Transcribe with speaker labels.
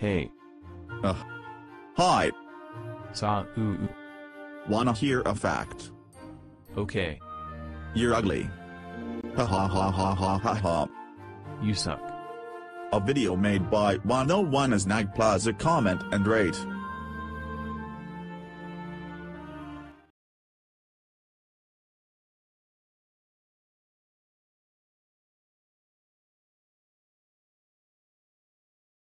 Speaker 1: Hey. Uh.
Speaker 2: Hi,
Speaker 1: Sa
Speaker 2: wanna hear a fact?
Speaker 1: Okay.
Speaker 2: You're ugly. Ha ha ha ha ha ha ha.
Speaker 1: You suck.
Speaker 2: A video made by 101oznog Plaza comment and rate.